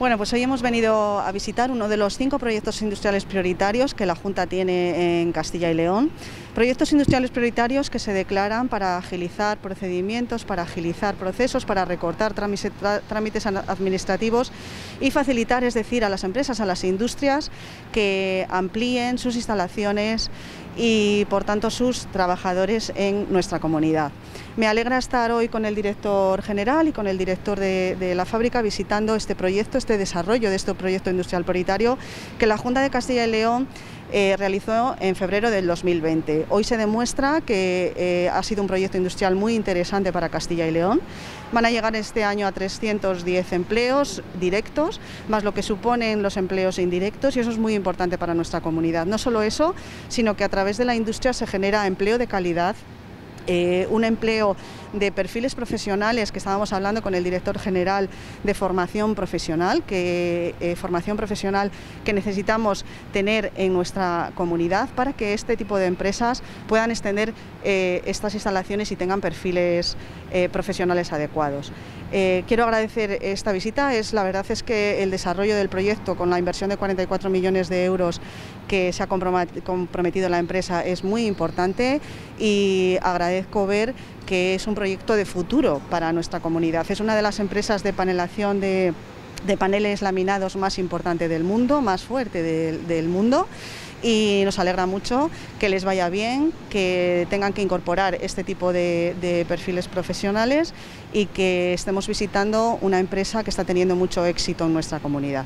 Bueno, pues hoy hemos venido a visitar uno de los cinco proyectos industriales prioritarios que la Junta tiene en Castilla y León. Proyectos industriales prioritarios que se declaran para agilizar procedimientos, para agilizar procesos, para recortar trámites administrativos y facilitar, es decir, a las empresas, a las industrias que amplíen sus instalaciones y por tanto sus trabajadores en nuestra comunidad. Me alegra estar hoy con el director general y con el director de, la fábrica visitando este proyecto, este desarrollo de este proyecto industrial prioritario que la Junta de Castilla y León eh, realizó en febrero del 2020. Hoy se demuestra que eh, ha sido un proyecto industrial muy interesante para Castilla y León. Van a llegar este año a 310 empleos directos, más lo que suponen los empleos indirectos, y eso es muy importante para nuestra comunidad. No solo eso, sino que a través de la industria se genera empleo de calidad eh, un empleo de perfiles profesionales que estábamos hablando con el director general de formación profesional, que eh, formación profesional que necesitamos tener en nuestra comunidad para que este tipo de empresas puedan extender eh, estas instalaciones y tengan perfiles profesionales adecuados. quiero agradecer esta visita, es, la verdad es que el desarrollo del proyecto con la inversión de 44 millones de euros que se ha comprometido la empresa es muy importante y agradezco ver que es un proyecto de futuro para nuestra comunidad. Es una de las empresas de panelación de, paneles laminados más importante del mundo, más fuerte del, mundo y nos alegra mucho que les vaya bien, que tengan que incorporar este tipo de, perfiles profesionales y que estemos visitando una empresa que está teniendo mucho éxito en nuestra comunidad.